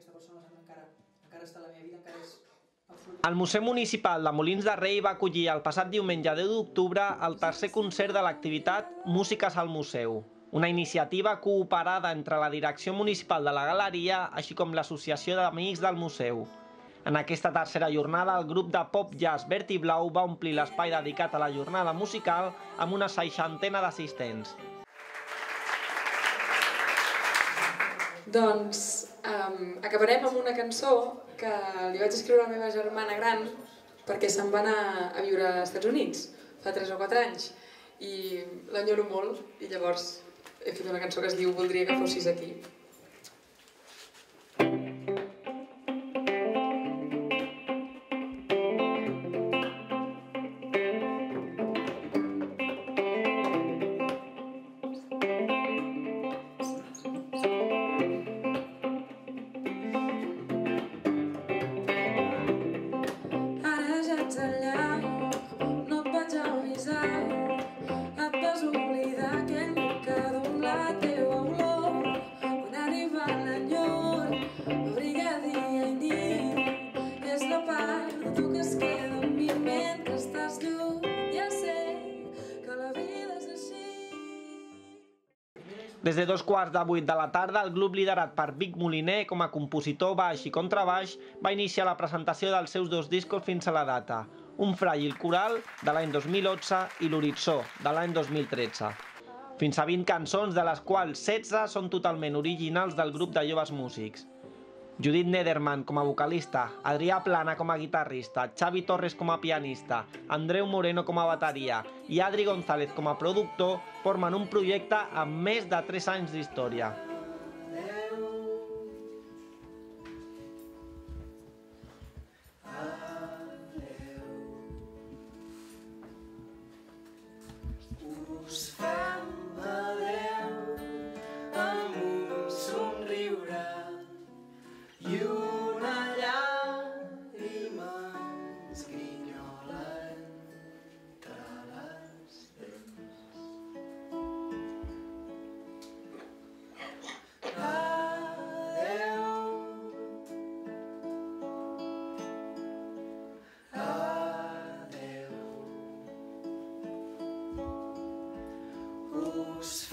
aquesta persona encara, encara està a la meva vida, encara és el Museu Municipal de Molins de Rei va acollir el passat diumenge 10 d'octubre el tercer concert de l'activitat Músiques al Museu, una iniciativa cooperada entre la Direcció Municipal de la Galeria així com l'Associació d'Amics del Museu. En aquesta tercera jornada, el grup de pop jazz Verd i Blau va omplir l'espai dedicat a la jornada musical amb una seixantena d'assistents. Doncs um, acabarem amb una cançó que li vaig escriure a la meva germana gran perquè se'n va anar a viure als Estats Units fa 3 o 4 anys i l'enyoro molt i llavors he fet una cançó que es diu Voldria que fossis aquí. Des de dos quarts de vuit de la tarda, el grup liderat per Vic Moliner com a compositor baix i contrabaix va iniciar la presentació dels seus dos discos fins a la data, Un fràgil coral de l'any 2011 i L'horitzó de l'any 2013. Fins a 20 cançons, de les quals 16 són totalment originals del grup de joves músics. Judit Nederman com a vocalista, Adrià Plana com a guitarrista, Xavi Torres com a pianista, Andreu Moreno com a bateria i Adri González com a productor formen un projecte amb més de 3 anys d'història. whose